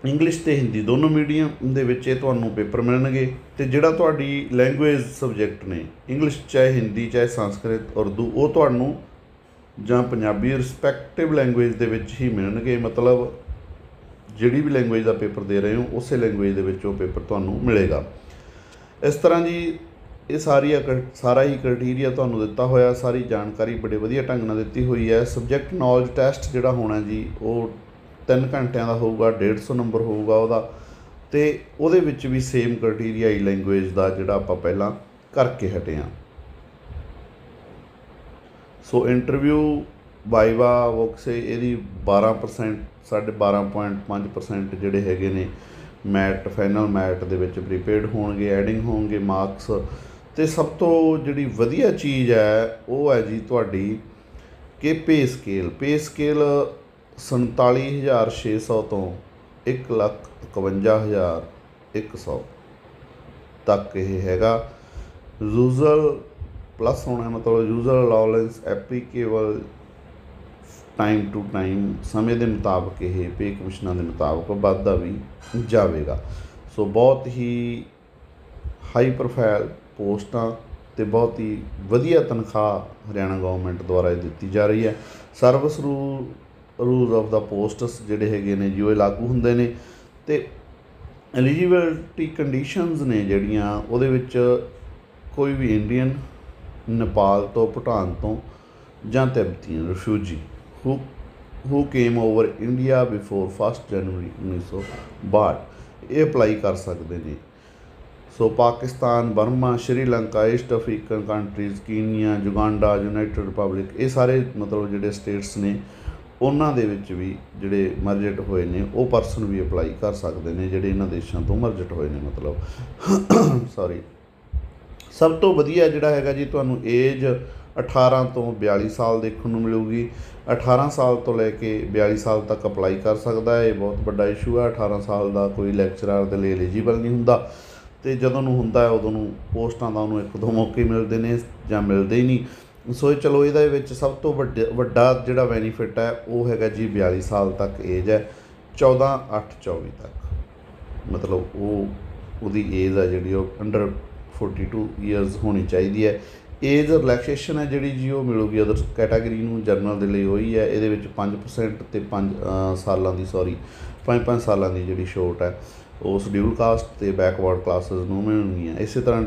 ਇੰਗਲਿਸ਼ ਤੇ ਹਿੰਦੀ ਦੋਨੋਂ ਮੀਡੀਅਮ ਦੇ ਵਿੱਚ ਇਹ ਤੁਹਾਨੂੰ ਪੇਪਰ ਮਿਲਣਗੇ ਤੇ ਜਿਹੜਾ ਤੁਹਾਡੀ ਲੈਂਗੁਏਜ ਸਬਜੈਕਟ ਨੇ ਇੰਗਲਿਸ਼ ਚਾਹੇ ਹਿੰਦੀ ਚਾਹੇ ਸੰਸਕ੍ਰਿਤ ਉਰਦੂ ਉਹ ਤੁਹਾਨੂੰ ਜਾਂ ਪੰਜਾਬੀ ਰਿਸਪੈਕਟਿਵ ਲੈਂਗੁਏਜ ਦੇ ਵਿੱਚ ਹੀ ਮਿਲਣਗੇ। ਮਤਲਬ ਜਿਹੜੀ ਵੀ ਲੈਂਗੁਏਜ ਦਾ ਪੇਪਰ ਦੇ ਰਹੇ ਹੋ, ਉਸੇ ਲੈਂਗੁਏਜ ਦੇ ਵਿੱਚ ਉਹ ਪੇਪਰ ਤੁਹਾਨੂੰ ਮਿਲੇਗਾ। ਇਸ ਤਰ੍ਹਾਂ ਜੀ, ਇਹ ਸਾਰੀ ਸਾਰਾ ਹੀ ਕ੍ਰਾਈਟੇਰੀਆ ਤੁਹਾਨੂੰ ਦਿੱਤਾ ਹੋਇਆ, ਸਾਰੀ ਜਾਣਕਾਰੀ ਬੜੇ ਵਧੀਆ ਢੰਗ ਨਾਲ ਦਿੱਤੀ ਹੋਈ ਹੈ। ਸਬਜੈਕਟ ਨੌਲੇਜ ਟੈਸਟ ਜਿਹੜਾ ਹੋਣਾ ਜੀ, ਉਹ 3 ਘੰਟਿਆਂ ਦਾ ਹੋਊਗਾ 150 ਨੰਬਰ ਹੋਊਗਾ ਉਹਦਾ। ਤੇ ਉਹਦੇ ਵਿੱਚ ਵੀ ਸੇਮ ਕ੍ਰਾਈਟੇਰੀਆ ਹੀ ਲੈਂਗੁਏਜ ਦਾ ਜਿਹੜਾ ਆਪਾਂ ਪਹਿਲਾਂ ਕਰਕੇ ਹਟੇ ਹਾਂ। ਸੋ ਇੰਟਰਵਿਊ ਵਾਈਵਾ, ਵੋਕਸੇ, ਇਹਦੀ 12% ਸਾਢੇ 12.5% ਜਿਹੜੇ ਹੈਗੇ ਨੇ, ਮੈਟ ਫਾਈਨਲ ਮੈਟ ਦੇ ਵਿੱਚ ਪ੍ਰੀਪੇਡ ਹੋਣਗੇ ਐਡਿੰਗ ਹੋਣਗੇ ਮਾਰਕਸ ਤੇ ਸਭ ਤੋਂ ਜਿਹੜੀ ਵਧੀਆ ਚੀਜ਼ ਹੈ, ਉਹ ਹੈ ਜੀ ਤੁਹਾਡੀ ਕਿ ਪੇ ਸਕੇਲ ਪੇ ਸਕੇਲ 47600 ਤੋਂ 151100 ਤੱਕ ਇਹ ਹੈਗਾ। ਯੂਜ਼ਰ ਪਲੱਸ ਹੋਣਾ ਮਤਲਬ user allowance applicable time to time ਸਮੇਂ ਦੇ ਮੁਤਾਬਕ ਇਹ ਪੇ ਕਮਿਸ਼ਨਾਂ ਦੇ ਮੁਤਾਬਕ ਵੱਧਦਾ ਵੀ ਜਾਵੇਗਾ। ਸੋ ਬਹੁਤ ਹੀ ਹਾਈ ਪ੍ਰੋਫਾਈਲ ਪੋਸਟਾਂ ਤੇ ਬਹੁਤ ਹੀ ਵਧੀਆ ਤਨਖਾਹ ਹਰਿਆਣਾ ਗਵਰਨਮੈਂਟ ਦੁਆਰਾ ਇਹ ਦਿੱਤੀ ਜਾ ਰਹੀ ਹੈ। ਸਰਵਿਸ ਰੂ ਰੂਲਸ ਆਫ ਦਾ ਪੋਸਟਸ ਜਿਹੜੇ ਹੈਗੇ ਨੇ ਜੋ ਇਹ ਲਾਗੂ ਹੁੰਦੇ ਨੇ। ਤੇ ਐਲੀਜੀਬਿਲਟੀ ਕੰਡੀਸ਼ਨਸ ਨੇ ਜਿਹੜੀਆਂ, ਉਹਦੇ ਵਿੱਚ ਕੋਈ ਵੀ ਇੰਡੀਅਨ ਨੇਪਾਲ ਤੋਂ, ਭੂਟਾਨ ਤੋਂ ਜਾਂ ਤਿੱਬਤੀ refugee who who came over India before 1 January 1962 ਇਹ ਅਪਲਾਈ ਕਰ ਸਕਦੇ ਨੇ। So Pakistan, Burma Sri Lanka East African countries Kenya Uganda United Republic ਇਹ ਸਾਰੇ ਮਤਲਬ ਜਿਹੜੇ ਸਟੇਟਸ ਨੇ ਉਹਨਾਂ ਦੇ ਵਿੱਚ ਵੀ ਜਿਹੜੇ ਮਰਜਟ ਹੋਏ ਨੇ, ਉਹ ਪਰਸਨ ਵੀ ਅਪਲਾਈ ਕਰ ਸਕਦੇ ਨੇ, ਜਿਹੜੇ ਇਹਨਾਂ ਦੇਸ਼ਾਂ ਤੋਂ ਮਰਜਟ ਹੋਏ ਨੇ, ਮਤਲਬ ਸੌਰੀ ਸਭ ਤੋਂ ਵਧੀਆ ਜਿਹੜਾ ਹੈਗਾ ਜੀ, ਤੁਹਾਨੂੰ ਏਜ 18 ਤੋਂ 42 ਸਾਲ ਦੇਖਣ ਨੂੰ ਮਿਲੂਗੀ। 18 ਸਾਲ ਤੋਂ ਲੈ ਕੇ 42 ਸਾਲ ਤੱਕ ਅਪਲਾਈ ਕਰ ਸਕਦਾ ਹੈ, ਇਹ ਬਹੁਤ ਵੱਡਾ ਇਸ਼ੂ ਹੈ। 18 ਸਾਲ ਦਾ ਕੋਈ ਲੈਕਚਰਰ ਦੇ ਲਈ ਐਲੀਜੀਬਲ ਨਹੀਂ ਹੁੰਦਾ। ਤੇ ਜਦੋਂ ਨੂੰ ਹੁੰਦਾ ਹੈ, ਉਦੋਂ ਨੂੰ ਪੋਸਟਾਂ ਦਾ ਉਹਨੂੰ ਇੱਕ ਦੋ ਮੌਕੇ ਮਿਲਦੇ ਨੇ ਜਾਂ ਮਿਲਦੇ ਹੀ ਨਹੀਂ। ਸੋ ਚਲੋ ਇਹਦੇ ਵਿੱਚ ਸਭ ਤੋਂ ਵੱਡਾ ਵੱਡਾ ਜਿਹੜਾ ਬੈਨੀਫਿਟ ਹੈ, ਉਹ ਹੈਗਾ ਜੀ 42 ਸਾਲ ਤੱਕ ਏਜ ਹੈ 14 8 24 ਤੱਕ। ਮਤਲਬ ਉਹ ਉਹਦੀ ਏਜ ਹੈ ਜਿਹੜੀ ਉਹ ਅੰਡਰ 42 ਇਅਰਸ ਹੋਣੀ ਚਾਹੀਦੀ ਹੈ। ਏਜ ਰਿਲੈਕਸੇਸ਼ਨ ਹੈ ਜਿਹੜੀ ਜੀ ਉਹ ਮਿਲੂਗੀ ਅਦਰ ਕੈਟਾਗਰੀ ਨੂੰ ਜਨਰਲ ਦੇ ਲਈ ਹੋਈ ਹੈ। ਇਹਦੇ ਵਿੱਚ 5% ਤੇ 5 ਸਾਲਾਂ ਦੀ ਸੌਰੀ 5-5 ਸਾਲਾਂ ਦੀ ਜਿਹੜੀ ਛੋਟ ਹੈ, ਉਹ ਸ਼ਡਿਊਲ ਕਾਸਟ ਤੇ ਬੈਕਵਰਡ ਕਲਾਸਿਸ ਨੂੰ ਮਿਲਣਗੀਆਂ। ਇਸੇ ਤਰ੍ਹਾਂ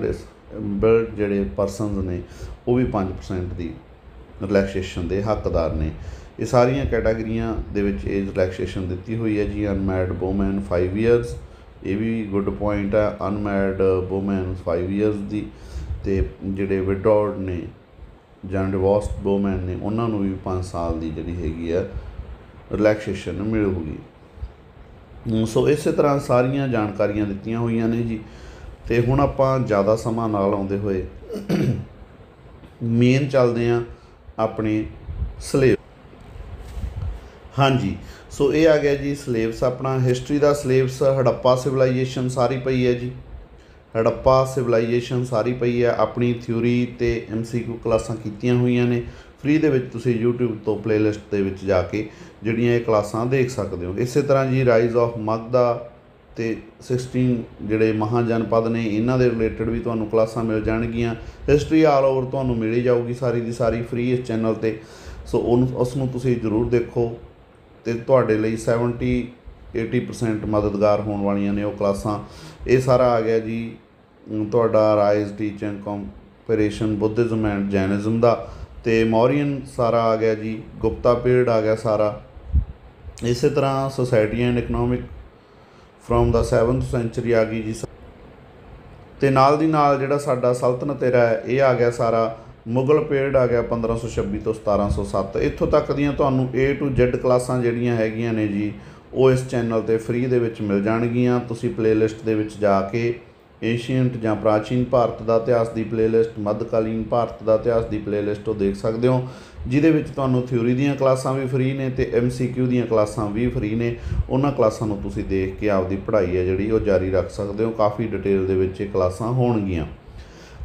ਬਿਲਡ ਜਿਹੜੇ ਪਰਸਨਸ ਨੇ, ਉਹ ਵੀ 5% ਦੀ ਰਿਲੈਕਸੇਸ਼ਨ ਦੇ ਹੱਕਦਾਰ ਨੇ। ਇਹ ਸਾਰੀਆਂ ਕੈਟਾਗਰੀਆਂ ਦੇ ਵਿੱਚ ਏਜ ਰਿਲੈਕਸੇਸ਼ਨ ਦਿੱਤੀ ਹੋਈ ਹੈ ਜੀ ਅਨਮੈਰਿਡ ਵੂਮਨ 5 ਇਅਰਸ ਇਹ ਵੀ ਗੁੱਡ ਪੁਆਇੰਟ ਹੈ ਅਨਮੈਰਿਡ ਵੂਮਨ 5 ਇਅਰਸ ਦੀ। ਤੇ ਜਿਹੜੇ ਵਿਡੋਰਡ ਨੇ ਜਾਂ ਡਿਵੋਰਸਡ ਵੂਮਨ ਨੇ, ਉਹਨਾਂ ਨੂੰ ਵੀ 5 ਸਾਲ ਦੀ ਜਿਹੜੀ ਹੈਗੀ ਆ ਰਿਲੈਕਸੇਸ਼ਨ ਮਿਲੂਗੀ। ਸੋ ਇਸੇ ਤਰ੍ਹਾਂ ਸਾਰੀਆਂ ਜਾਣਕਾਰੀਆਂ ਦਿੱਤੀਆਂ ਹੋਈਆਂ ਨੇ ਜੀ। ਤੇ ਹੁਣ ਆਪਾਂ ਜ਼ਿਆਦਾ ਸਮਾਂ ਨਾਲ ਆਉਂਦੇ ਹੋਏ ਮੇਨ ਚੱਲਦੇ ਆ ਆਪਣੇ ਸਲੇਬ ਹਾਂਜੀ, ਸੋ ਇਹ ਆ ਗਿਆ ਜੀ ਸਲੇਬਸ ਆਪਣਾ। ਹਿਸਟਰੀ ਦਾ ਸਲੇਬਸ ਹੜੱਪਾ ਸਿਵਲਾਈਜੇਸ਼ਨ ਸਾਰੀ ਪਈ ਹੈ ਜੀ। ਹੜੱਪਾ ਸਿਵਲਾਈਜੇਸ਼ਨ ਸਾਰੀ ਪਈ ਹੈ। ਆਪਣੀ ਥਿਊਰੀ ਤੇ ਐਮਸੀਕਿਊ ਕਲਾਸਾਂ ਕੀਤੀਆਂ ਹੋਈਆਂ ਨੇ। ਫ੍ਰੀ ਦੇ ਵਿੱਚ ਤੁਸੀਂ YouTube ਤੋਂ ਪਲੇਲਿਸਟ ਦੇ ਵਿੱਚ ਜਾ ਕੇ ਜਿਹੜੀਆਂ ਇਹ ਕਲਾਸਾਂ ਦੇਖ ਸਕਦੇ ਹੋ। ਇਸੇ ਤਰ੍ਹਾਂ ਜੀ ਰਾਈਜ਼ ਆਫ ਮਗਦਾ ਤੇ 16 ਜਿਹੜੇ ਮਹਾਜਨਪਦ ਨੇ, ਇਹਨਾਂ ਦੇ ਰਿਲੇਟਡ ਵੀ ਤੁਹਾਨੂੰ ਕਲਾਸਾਂ ਮਿਲ ਜਾਣਗੀਆਂ। ਹਿਸਟਰੀ ਆਲ ਓਵਰ ਤੁਹਾਨੂੰ ਮਿਲੀ ਜਾਊਗੀ ਸਾਰੀ ਦੀ ਸਾਰੀ ਫ੍ਰੀ ਇਸ ਚੈਨਲ ਤੇ। ਸੋ ਉਹਨੂੰ ਉਸ ਨੂੰ ਤੁਸੀਂ ਜ਼ਰੂਰ ਦੇਖੋ ਤੇ ਤੁਹਾਡੇ ਲਈ 70 80% ਮਦਦਗਾਰ ਹੋਣ ਵਾਲੀਆਂ ਨੇ ਉਹ ਕਲਾਸਾਂ। ਇਹ ਸਾਰਾ ਆ ਗਿਆ ਜੀ ਤੁਹਾਡਾ rise teaching comparison Buddhism and Jainism ਦਾ। ਤੇ ਮੌਰੀਅਨ ਸਾਰਾ ਆ ਗਿਆ ਜੀ, ਗੁਪਤਾ ਪੀਰੀਅਡ ਆ ਗਿਆ ਸਾਰਾ। ਇਸੇ ਤਰ੍ਹਾਂ society and economic from the 7th century ਆ ਗਈ ਜੀ ਤੇ ਨਾਲ ਦੀ ਨਾਲ ਜਿਹੜਾ ਸਾਡਾ ਸਲਤਨਤ era ਹੈ, ਇਹ ਆ ਗਿਆ ਸਾਰਾ। ਮੁਗਲ ਪੀਰੀਅਡ ਆ ਗਿਆ 1526 ਤੋਂ 1707 ਇੱਥੋਂ ਤੱਕ ਦੀਆਂ ਤੁਹਾਨੂੰ A to Z ਕਲਾਸਾਂ ਜਿਹੜੀਆਂ ਹੈਗੀਆਂ ਨੇ ਜੀ, ਉਹ ਇਸ ਚੈਨਲ ਤੇ ਫ੍ਰੀ ਦੇ ਵਿੱਚ ਮਿਲ ਜਾਣਗੀਆਂ। ਤੁਸੀਂ ਪਲੇਲਿਸਟ ਦੇ ਵਿੱਚ ਜਾ ਕੇ ਏਸ਼ੀਅੰਟ ਜਾਂ ਪ੍ਰਾਚੀਨ ਭਾਰਤ ਦਾ ਇਤਿਹਾਸ ਦੀ ਪਲੇਲਿਸਟ ਮੱਧਕਾਲੀਨ ਭਾਰਤ ਦਾ ਇਤਿਹਾਸ ਦੀ ਪਲੇਲਿਸਟ ਉਹ ਦੇਖ ਸਕਦੇ ਹੋ, ਜਿਹਦੇ ਵਿੱਚ ਤੁਹਾਨੂੰ ਥਿਊਰੀ ਦੀਆਂ ਕਲਾਸਾਂ ਵੀ ਫ੍ਰੀ ਨੇ ਤੇ ਐਮਸੀਕਿਊ ਦੀਆਂ ਕਲਾਸਾਂ ਵੀ ਫ੍ਰੀ ਨੇ। ਉਹਨਾਂ ਕਲਾਸਾਂ ਨੂੰ ਤੁਸੀਂ ਦੇਖ ਕੇ ਆਪਦੀ ਪੜ੍ਹਾਈ ਹੈ ਜਿਹੜੀ ਉਹ ਜਾਰੀ ਰੱਖ ਸਕਦੇ ਹੋ। ਕਾਫੀ ਡਿਟੇਲ ਦੇ ਵਿੱਚ ਇਹ ਕਲਾਸਾਂ ਹੋਣਗੀਆਂ।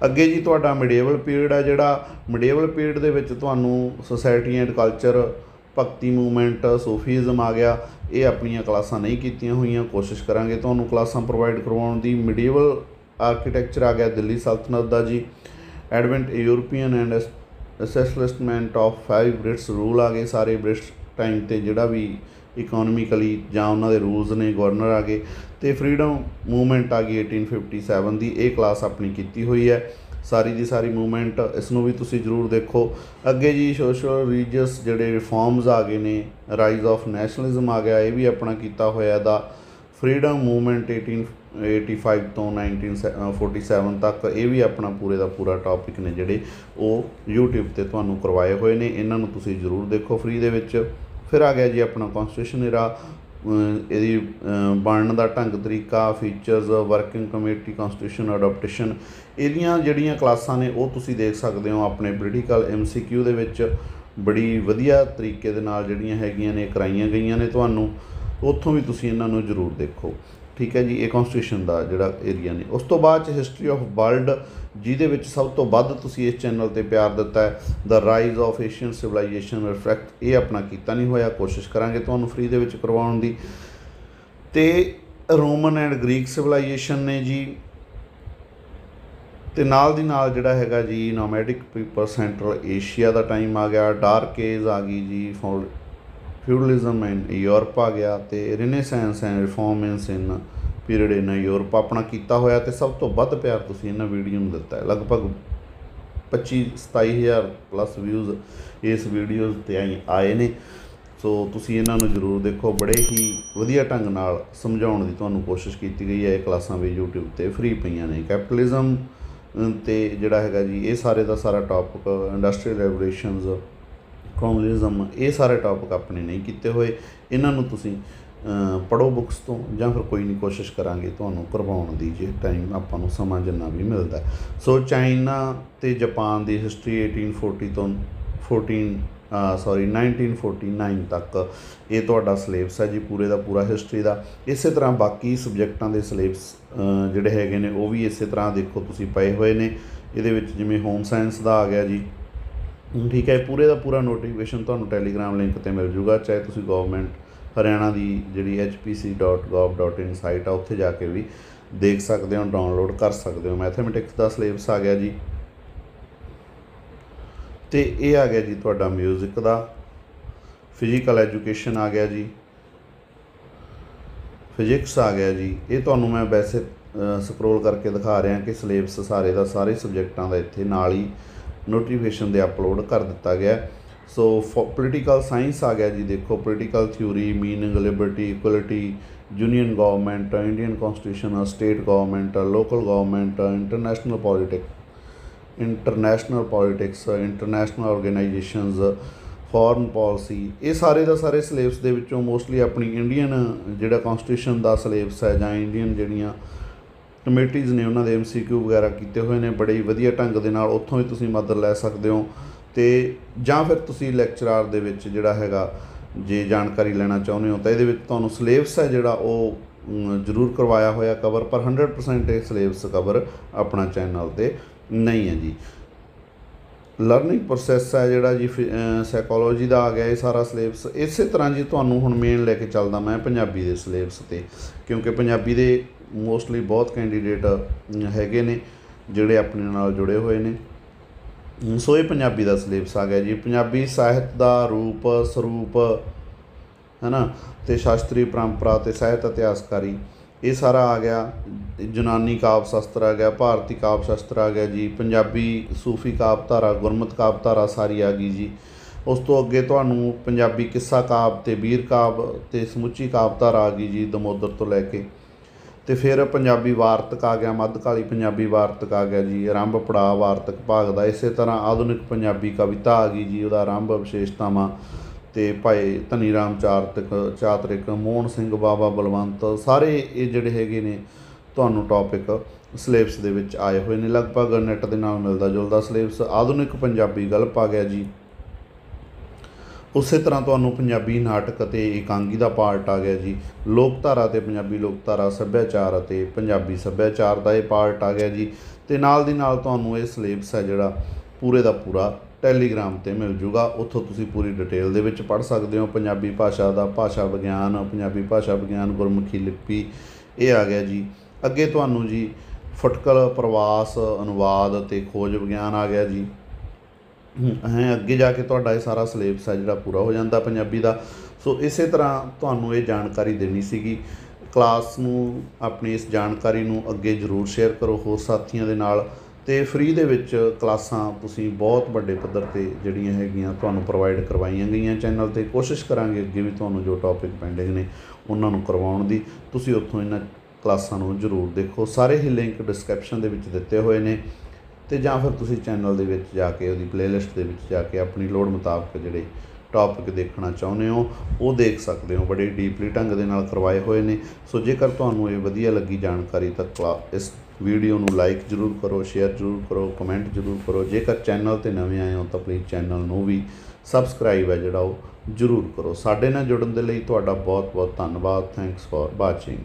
ਅੱਗੇ ਜੀ ਤੁਹਾਡਾ ਮਿਡੀਵਲ ਪੀਰੀਅਡ ਆ ਜਿਹੜਾ ਮਿਡੀਵਲ ਪੀਰੀਅਡ ਦੇ ਵਿੱਚ ਤੁਹਾਨੂੰ society and culture Bhakti movement Sufism ਆ ਗਿਆ। ਇਹ ਆਪਣੀਆਂ ਕਲਾਸਾਂ ਨਹੀਂ ਕੀਤੀਆਂ ਹੋਈਆਂ। ਕੋਸ਼ਿਸ਼ ਕਰਾਂਗੇ ਤੁਹਾਨੂੰ ਕਲਾਸਾਂ ਪ੍ਰੋਵਾਈਡ ਕਰਵਾਉਣ ਦੀ। ਮਿਡੀਵਲ ਆਰਕੀਟੈਕਚਰ ਆ ਗਿਆ ਦਿੱਲੀ ਸਲਤਨਤ ਦਾ ਜੀ। Advent European and assessment of five Brits rule ਆ ਗਏ ਸਾਰੇ ਬ੍ਰਿਟਸ ਟਾਈਮ ਤੇ, ਜਿਹੜਾ ਵੀ ਇਕਨੋਮਿਕਲੀ ਜਾਂ ਉਹਨਾਂ ਦੇ ਰੂਲਸ ਨੇ ਗਵਰਨਰ ਆ ਗਏ। ਤੇ ਫਰੀडम ਮੂਵਮੈਂਟ ਆ ਗਈ 1857 ਦੀ, ਇਹ ਕਲਾਸ ਆਪਣੀ ਕੀਤੀ ਹੋਈ ਹੈ। ਸਾਰੀ ਦੀ ਸਾਰੀ ਮੂਵਮੈਂਟ ਇਸ ਨੂੰ ਵੀ ਤੁਸੀਂ ਜ਼ਰੂਰ ਦੇਖੋ। ਅੱਗੇ ਜੀ ਸੋਸ਼ਲ ਰਿਲੀਜੀਅਸ ਜਿਹੜੇ ਰਿਫਾਰਮਸ ਆ ਗਏ ਨੇ ਰਾਈਜ਼ ਆਫ ਨੈਸ਼ਨਲਿਜ਼ਮ ਆ ਗਿਆ, ਇਹ ਵੀ ਆਪਣਾ ਕੀਤਾ ਹੋਇਆ ਦਾ। ਫਰੀडम ਮੂਵਮੈਂਟ 18 1885 ਤੋਂ 1947 ਤੱਕ ਇਹ ਵੀ ਆਪਣਾ ਪੂਰੇ ਦਾ ਪੂਰਾ ਟੌਪਿਕ ਨੇ ਜਿਹੜੇ ਉਹ YouTube ਤੇ ਤੁਹਾਨੂੰ ਕਰਵਾਏ ਹੋਏ ਨੇ। ਇਹਨਾਂ ਨੂੰ ਤੁਸੀਂ ਜ਼ਰੂਰ ਦੇਖੋ ਫ੍ਰੀ ਦੇ ਵਿੱਚ। ਫਿਰ ਆ ਗਿਆ ਜੀ ਆਪਣਾ ਕਨਸਟੀਟਿਊਸ਼ਨ ਇਹਦਾ ਇਹਦੀ ਬਣਨ ਦਾ ਢੰਗ ਤਰੀਕਾ features working committee constitution adaptation ਇਹਦੀਆਂ ਜਿਹੜੀਆਂ ਕਲਾਸਾਂ ਨੇ ਉਹ ਤੁਸੀਂ ਦੇਖ ਸਕਦੇ ਹੋ ਆਪਣੇ ਪੋਲੀਟੀਕਲ ਐਮਸੀਕਿਊ ਦੇ ਵਿੱਚ। ਬੜੀ ਵਧੀਆ ਤਰੀਕੇ ਦੇ ਨਾਲ ਜਿਹੜੀਆਂ ਹੈਗੀਆਂ ਨੇ, ਕਰਾਈਆਂ ਗਈਆਂ ਨੇ ਤੁਹਾਨੂੰ। ਉੱਥੋਂ ਵੀ ਤੁਸੀਂ ਇਹਨਾਂ ਨੂੰ ਜ਼ਰੂਰ ਦੇਖੋ। ਠੀਕ ਹੈ ਜੀ, ਇਹ ਕਨਸਟੀਟਿਊਸ਼ਨ ਦਾ ਜਿਹੜਾ ਏਰੀਆ ਨੇ। ਉਸ ਤੋਂ ਬਾਅਦ ਚ ਹਿਸਟਰੀ ਆਫ ਵਰਲਡ ਜਿਹਦੇ ਵਿੱਚ ਸਭ ਤੋਂ ਵੱਧ ਤੁਸੀਂ ਇਸ ਚੈਨਲ ਤੇ ਪਿਆਰ ਦਿੱਤਾ ਹੈ ਦਾ rise of Asian civilisation reflect ਇਹ ਆਪਣਾ ਕੀਤਾ ਨਹੀਂ ਹੋਇਆ। ਕੋਸ਼ਿਸ਼ ਕਰਾਂਗੇ ਤੁਹਾਨੂੰ ਫ੍ਰੀ ਦੇ ਵਿੱਚ ਕਰਵਾਉਣ ਦੀ। ਤੇ ਰੋਮਨ ਐਂਡ ਗ੍ਰੀਕ ਸਿਵਲਾਈਜੇਸ਼ਨ ਨੇ ਜੀ, ਤੇ ਨਾਲ ਦੀ ਨਾਲ ਜਿਹੜਾ ਹੈਗਾ ਜੀ ਨੋਮੈਡਿਕ ਪੀਪਲ ਸੈਂਟਰਲ ਏਸ਼ੀਆ ਦਾ ਟਾਈਮ ਆ ਗਿਆ ਡਾਰਕ ਏਜ ਆ ਗਈ ਜੀ ਫਿਊਡਲਿਜ਼ਮ ਇਨ ਯੂਰਪ ਆ ਗਿਆ ਤੇ renaissance and reformations in period in Europe ਆਪਣਾ ਕੀਤਾ ਹੋਇਆ ਤੇ ਸਭ ਤੋਂ ਵੱਧ ਪਿਆਰ ਤੁਸੀਂ ਇਹਨਾਂ ਵੀਡੀਓ ਨੂੰ ਦਿੱਤਾ ਹੈ। ਲਗਭਗ 25 27000 ਪਲੱਸ ਵਿਊਜ਼ ਇਸ ਵੀਡੀਓਜ਼ ਤੇ ਆਏ ਨੇ। ਸੋ ਤੁਸੀਂ ਇਹਨਾਂ ਨੂੰ ਜ਼ਰੂਰ ਦੇਖੋ, ਬੜੇ ਹੀ ਵਧੀਆ ਢੰਗ ਨਾਲ ਸਮਝਾਉਣ ਦੀ ਤੁਹਾਨੂੰ ਕੋਸ਼ਿਸ਼ ਕੀਤੀ ਗਈ ਹੈ। ਇਹ ਕਲਾਸਾਂ ਵੀ YouTube ਤੇ ਫ੍ਰੀ ਪਈਆਂ ਨੇ। ਕੈਪੀਟਲਿਜ਼ਮ ਤੇ ਜਿਹੜਾ ਹੈਗਾ ਜੀ, ਇਹ ਸਾਰੇ ਦਾ ਸਾਰਾ ਟੌਪਿਕ ਇੰਡਸਟਰੀਅਲ ਰੈਵੋਲੂਸ਼ਨਸ ਕਮਿਊਨਿਜ਼ਮ ਇਹ ਸਾਰੇ ਟੌਪਿਕ ਆਪਣੇ ਨਹੀਂ ਕੀਤੇ ਹੋਏ। ਇਹਨਾਂ ਨੂੰ ਤੁਸੀਂ ਪੜੋ ਬੁੱਕਸ ਤੋਂ ਜਾਂ ਫਿਰ ਕੋਈ ਨਹੀਂ ਕੋਸ਼ਿਸ਼ ਕਰਾਂਗੇ ਤੁਹਾਨੂੰ ਕਰਵਾਉਣ ਦੀ ਜੇ ਟਾਈਮ ਆਪਾਂ ਨੂੰ ਸਮਾਂ ਜਿੰਨਾ ਵੀ ਮਿਲਦਾ ਸੋ ਚਾਈਨਾ ਤੇ ਜਾਪਾਨ ਦੀ ਹਿਸਟਰੀ 1840 ਤੋਂ 14 ਸੌਰੀ 1949 ਤੱਕ ਇਹ ਤੁਹਾਡਾ ਸਿਲੇਬਸ ਹੈ ਜੀ, ਪੂਰੇ ਦਾ ਪੂਰਾ ਹਿਸਟਰੀ ਦਾ। ਇਸੇ ਤਰ੍ਹਾਂ ਬਾਕੀ ਸਬਜੈਕਟਾਂ ਦੇ ਸਿਲੇਬਸ ਜਿਹੜੇ ਹੈਗੇ ਨੇ, ਉਹ ਵੀ ਇਸੇ ਤਰ੍ਹਾਂ ਦੇਖੋ ਤੁਸੀਂ ਪਏ ਹੋਏ ਨੇ। ਇਹਦੇ ਵਿੱਚ ਜਿਵੇਂ ਹੋਮ ਸਾਇੰਸ ਦਾ ਆ ਗਿਆ ਜੀ ਠੀਕ ਹੈ ਪੂਰੇ ਦਾ ਪੂਰਾ ਨੋਟੀਫਿਕੇਸ਼ਨ ਤੁਹਾਨੂੰ ਟੈਲੀਗ੍ਰਾਮ ਲਿੰਕ ਤੇ ਮਿਲ ਜੂਗਾ, ਚਾਹੇ ਤੁਸੀਂ ਗਵਰਨਮੈਂਟ ਹਰਿਆਣਾ ਦੀ ਜਿਹੜੀ hpc.gov.in ਸਾਈਟ ਆ, ਉੱਥੇ ਜਾ ਕੇ ਵੀ ਦੇਖ ਸਕਦੇ ਹੋ ਡਾਊਨਲੋਡ ਕਰ ਸਕਦੇ ਹੋ। ਮੈਥਮੈਟਿਕਸ ਦਾ ਸਿਲੇਬਸ ਆ ਗਿਆ ਜੀ। ਤੇ ਇਹ ਆ ਗਿਆ ਜੀ ਤੁਹਾਡਾ 뮤직 ਦਾ। ਫਿਜ਼ੀਕਲ ਐਜੂਕੇਸ਼ਨ ਆ ਗਿਆ ਜੀ। ਫਿਜ਼ਿਕਸ ਆ ਗਿਆ ਜੀ। ਇਹ ਤੁਹਾਨੂੰ ਮੈਂ ਵੈਸੇ ਸਕਰੋਲ ਕਰਕੇ ਦਿਖਾ ਰਿਹਾ ਕਿ ਸਿਲੇਬਸ ਸਾਰੇ ਦਾ ਸਾਰੇ ਸਬਜੈਕਟਾਂ ਦਾ ਇੱਥੇ ਨਾਲ ਹੀ ਨੋਟੀਫਿਕੇਸ਼ਨ ਦੇ ਅਪਲੋਡ ਕਰ ਦਿੱਤਾ ਗਿਆ। ਸੋ ਪੋਲੀਟੀਕਲ ਸਾਇੰਸ ਆ ਗਿਆ ਜੀ, ਦੇਖੋ political theory meaning liberty equality union government Indian constitution state government local government international politic international politics international organisations foreign policy ਇਹ ਸਾਰੇ ਦਾ ਸਾਰੇ ਸਿਲੇਬਸ ਦੇ ਵਿੱਚੋਂ ਮੋਸਟਲੀ ਆਪਣੀ ਇੰਡੀਅਨ ਜਿਹੜਾ ਕਨਸਟੀਟਿਊਸ਼ਨ ਦਾ ਸਿਲੇਬਸ ਹੈ ਜਾਂ ਇੰਡੀਅਨ ਜਿਹੜੀਆਂ ਕਮੇਟੀਜ਼ ਨੇ ਉਹਨਾਂ ਦੇ ਐਮਸੀਕਿਊ ਵਗੈਰਾ ਕੀਤੇ ਹੋਏ ਨੇ, ਬੜੇ ਵਧੀਆ ਢੰਗ ਦੇ ਨਾਲ ਉੱਥੋਂ ਵੀ ਤੁਸੀਂ ਮਦਦ ਲੈ ਸਕਦੇ ਹੋ। ਤੇ ਜਾਂ ਫਿਰ ਤੁਸੀਂ ਲੈਕਚਰਾਰ ਦੇ ਵਿੱਚ ਜਿਹੜਾ ਹੈਗਾ, ਜੇ ਜਾਣਕਾਰੀ ਲੈਣਾ ਚਾਹੁੰਦੇ ਹੋ ਤਾਂ ਇਹਦੇ ਵਿੱਚ ਤੁਹਾਨੂੰ ਸਿਲੇਬਸ ਹੈ ਜਿਹੜਾ ਉਹ ਜ਼ਰੂਰ ਕਰਵਾਇਆ ਹੋਇਆ ਕਵਰ ਪਰ 100% ਇਹ ਸਿਲੇਬਸ ਕਵਰ ਆਪਣਾ ਚੈਨਲ ਤੇ ਨਹੀਂ ਹੈ ਜੀ। ਲਰਨਿੰਗ ਪ੍ਰੋਸੈਸ ਹੈ ਜਿਹੜਾ ਜੀ ਸਾਈਕੋਲੋਜੀ ਦਾ ਆ ਗਿਆ ਇਹ ਸਾਰਾ ਸਿਲੇਬਸ। ਇਸੇ ਤਰ੍ਹਾਂ ਜੀ ਤੁਹਾਨੂੰ ਹੁਣ ਮੇਨ ਲੈ ਕੇ ਚੱਲਦਾ ਮੈਂ ਪੰਜਾਬੀ ਦੇ ਸਿਲੇਬਸ ਤੇ, ਕਿਉਂਕਿ ਪੰਜਾਬੀ ਦੇ ਮੋਸਟਲੀ ਬਹੁਤ ਕੈਂਡੀਡੇਟ ਹੈਗੇ ਨੇ, ਜਿਹੜੇ ਆਪਣੇ ਨਾਲ ਜੁੜੇ ਹੋਏ ਨੇ। ਅਮ, ਸੋ ਇਹ ਪੰਜਾਬੀ ਦਾ ਸਿਲੇਬਸ ਆ ਗਿਆ ਜੀ। ਪੰਜਾਬੀ ਸਾਹਿਤ ਦਾ ਰੂਪ, ਸਰੂਪ, ਹੈਨਾ, ਤੇ ਸ਼ਾਸਤਰੀ ਪਰੰਪਰਾ ਤੇ ਸਾਹਿਤ ਇਤਿਹਾਸਕਾਰੀ, ਇਹ ਸਾਰਾ ਆ ਗਿਆ। ਯੂਨਾਨੀ ਕਾਵਿ ਸ਼ਾਸਤਰ ਆ ਗਿਆ, ਭਾਰਤੀ ਕਾਵਿ ਸ਼ਾਸਤਰ ਆ ਗਿਆ ਜੀ। ਪੰਜਾਬੀ ਸੂਫੀ ਕਾਵ ਧਾਰਾ, ਗੁਰਮਤਿ ਕਾਵ ਧਾਰਾ ਸਾਰੀ ਆ ਗਈ ਜੀ। ਉਸ ਤੋਂ ਅੱਗੇ ਤੁਹਾਨੂੰ ਪੰਜਾਬੀ ਕਿੱਸਾ ਕਾਵਿ ਤੇ ਵੀਰ ਕਾਵਿ ਤੇ ਸਮੁੱਚੀ ਕਾਵ ਧਾਰਾ ਆ ਗਈ ਜੀ, ਦਮੋਦਰ ਤੋਂ ਲੈ ਕੇ। ਤੇ ਫਿਰ ਪੰਜਾਬੀ ਵਾਰਤਕ ਆ ਗਿਆ ਮੱਧਕਾਲੀ ਪੰਜਾਬੀ ਵਾਰਤਕ ਆ ਗਿਆ ਜੀ, ਆਰੰਭ ਪੜਾਅ ਵਾਰਤਕ ਭਾਗ ਦਾ, ਇਸੇ ਤਰ੍ਹਾਂ ਆਧੁਨਿਕ ਪੰਜਾਬੀ ਕਵਿਤਾ ਆ ਗਈ ਜੀ, ਉਹਦਾ ਆਰੰਭ ਵਿਸ਼ੇਸ਼ਤਾਵਾਂ ਤੇ ਭਾਈ ਧਨੀ ਰਾਮ ਚਾਰਤਕ, ਚਾਤਰਿਕ, ਮੋਹਨ ਸਿੰਘ, ਬਾਬਾ ਬਲਵੰਤ, ਸਾਰੇ ਇਹ ਜਿਹੜੇ ਹੈਗੇ ਨੇ ਤੁਹਾਨੂੰ ਟੌਪਿਕ ਸਿਲੇਬਸ ਦੇ ਵਿੱਚ ਆਏ ਹੋਏ ਨੇ। ਲਗਭਗ ਨੈਟ ਦੇ ਨਾਲ ਮਿਲਦਾ ਜੁਲਦਾ ਸਿਲੇਬਸ ਆਧੁਨਿਕ ਪੰਜਾਬੀ ਗਲਪ ਆ ਗਿਆ ਜੀ। ਉਸੇ ਤਰ੍ਹਾਂ ਤੁਹਾਨੂੰ ਪੰਜਾਬੀ ਨਾਟਕ ਅਤੇ ਇਕਾਂਗੀ ਦਾ ਪਾਰਟ ਆ ਗਿਆ ਜੀ। ਲੋਕਧਾਰਾ ਤੇ ਪੰਜਾਬੀ ਲੋਕਧਾਰਾ ਸੱਭਿਆਚਾਰ ਅਤੇ ਪੰਜਾਬੀ ਸੱਭਿਆਚਾਰ ਦਾ ਇਹ ਪਾਰਟ ਆ ਗਿਆ ਜੀ। ਤੇ ਨਾਲ ਦੀ ਨਾਲ ਤੁਹਾਨੂੰ ਇਹ ਸਿਲੇਬਸ ਹੈ ਜਿਹੜਾ ਪੂਰੇ ਦਾ ਪੂਰਾ ਟੈਲੀਗ੍ਰਾਮ ਤੇ ਮਿਲ ਜੂਗਾ। ਉੱਥੋਂ ਤੁਸੀਂ ਪੂਰੀ ਡਿਟੇਲ ਦੇ ਵਿੱਚ ਪੜ੍ਹ ਸਕਦੇ ਹੋ। ਪੰਜਾਬੀ ਭਾਸ਼ਾ ਦਾ ਭਾਸ਼ਾ ਵਿਗਿਆਨ, ਪੰਜਾਬੀ ਭਾਸ਼ਾ ਵਿਗਿਆਨ ਗੁਰਮੁਖੀ ਲਿਪੀ, ਇਹ ਆ ਗਿਆ ਜੀ। ਅੱਗੇ ਤੁਹਾਨੂੰ ਜੀ ਫਟਕਲ, ਪ੍ਰਵਾਸ, ਅਨੁਵਾਦ ਅਤੇ ਖੋਜ ਵਿਗਿਆਨ ਆ ਗਿਆ ਜੀ। ਹੈ। ਅੱਗੇ ਜਾ ਕੇ ਤੁਹਾਡਾ ਇਹ ਸਾਰਾ ਸਿਲੇਬਸ ਹੈ ਜਿਹੜਾ ਪੂਰਾ ਹੋ ਜਾਂਦਾ ਪੰਜਾਬੀ ਦਾ। ਸੋ ਇਸੇ ਤਰ੍ਹਾਂ ਤੁਹਾਨੂੰ ਇਹ ਜਾਣਕਾਰੀ ਦੇਣੀ ਸੀਗੀ। ਕਲਾਸ ਨੂੰ, ਆਪਣੀ ਇਸ ਜਾਣਕਾਰੀ ਨੂੰ ਅੱਗੇ ਜ਼ਰੂਰ ਸ਼ੇਅਰ ਕਰੋ ਹੋਰ ਸਾਥੀਆਂ ਦੇ ਨਾਲ। ਤੇ ਫ੍ਰੀ ਦੇ ਵਿੱਚ ਕਲਾਸਾਂ ਤੁਸੀਂ ਬਹੁਤ ਵੱਡੇ ਪੱਧਰ ਤੇ ਜਿਹੜੀਆਂ ਹੈਗੀਆਂ ਤੁਹਾਨੂੰ ਪ੍ਰੋਵਾਈਡ ਕਰਵਾਈਆਂ ਗਈਆਂ ਚੈਨਲ ਤੇ। ਕੋਸ਼ਿਸ਼ ਕਰਾਂਗੇ ਅੱਗੇ ਵੀ ਤੁਹਾਨੂੰ ਜੋ ਟੌਪਿਕ ਪੈਂਡਿੰਗ ਨੇ ਉਹਨਾਂ ਨੂੰ ਕਰਵਾਉਣ ਦੀ। ਤੁਸੀਂ ਉੱਥੋਂ ਇਹਨਾਂ ਕਲਾਸਾਂ ਨੂੰ ਜ਼ਰੂਰ ਦੇਖੋ। ਸਾਰੇ ਹੀ ਲਿੰਕ ਡਿਸਕ੍ਰਿਪਸ਼ਨ ਦੇ ਵਿੱਚ ਦਿੱਤੇ ਹੋਏ ਨੇ। ਤੇ ਜਾਂ ਫਿਰ ਤੁਸੀਂ ਚੈਨਲ ਦੇ ਵਿੱਚ ਜਾ ਕੇ, ਉਹਦੀ ਪਲੇਲਿਸਟ ਦੇ ਵਿੱਚ ਜਾ ਕੇ ਆਪਣੀ ਲੋੜ ਮੁਤਾਬਕ ਜਿਹੜੇ ਟੌਪਿਕ ਦੇਖਣਾ ਚਾਹੁੰਦੇ ਹੋ, ਉਹ ਦੇਖ ਸਕਦੇ ਹੋ। ਬੜੇ ਡੀਪਲੀ ਢੰਗ ਦੇ ਨਾਲ ਕਰਵਾਏ ਹੋਏ ਨੇ। ਸੋ ਜੇਕਰ ਤੁਹਾਨੂੰ ਇਹ ਵਧੀਆ ਲੱਗੀ ਜਾਣਕਾਰੀ, ਤਾਂ ਕਲਾ- ਇਸ ਵੀਡੀਓ ਨੂੰ ਲਾਈਕ ਜ਼ਰੂਰ ਕਰੋ ਸ਼ੇਅਰ ਜ਼ਰੂਰ ਕਰੋ ਕਮੈਂਟ ਜ਼ਰੂਰ ਕਰੋ। ਜੇਕਰ ਚੈਨਲ ਤੇ ਨਵੇਂ ਆਏ ਹੋ, ਤਾਂ ਪਲੀਜ਼ ਚੈਨਲ ਨੂੰ ਵੀ ਸਬਸਕ੍ਰਾਈਬ ਹੈ ਜਿਹੜਾ ਉਹ ਜ਼ਰੂਰ ਕਰੋ। ਸਾਡੇ ਨਾਲ ਜੁੜਨ ਦੇ ਲਈ ਤੁਹਾਡਾ ਬਹੁਤ ਬਹੁਤ ਧੰਨਵਾਦ। Thanks for watching